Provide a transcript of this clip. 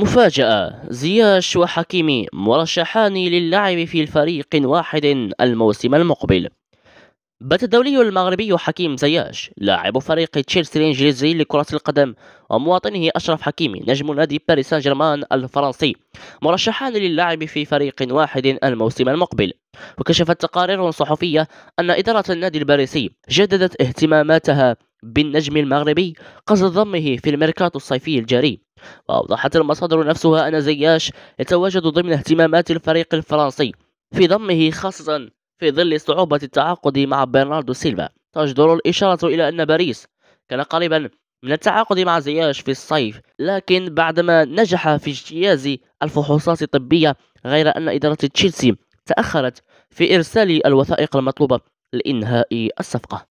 مفاجأة زياش وحكيمي مرشحان للعب في فريق واحد الموسم المقبل. بات الدولي المغربي حكيم زياش لاعب فريق تشيلسي الإنجليزي لكرة القدم ومواطنه أشرف حكيمي نجم نادي باريس سان جيرمان الفرنسي مرشحان للعب في فريق واحد الموسم المقبل. وكشفت تقارير صحفية أن إدارة النادي الباريسي جددت اهتماماتها بالنجم المغربي قصد ضمه في الميركاتو الصيفي الجاري. وأوضحت المصادر نفسها أن زياش يتواجد ضمن اهتمامات الفريق الفرنسي في ضمه خاصة في ظل صعوبة التعاقد مع برناردو سيلفا. تجدر الإشارة إلى أن باريس كان قريبا من التعاقد مع زياش في الصيف لكن بعدما نجح في اجتياز الفحوصات الطبية غير أن إدارة تشيلسي تأخرت في إرسال الوثائق المطلوبة لإنهاء الصفقة.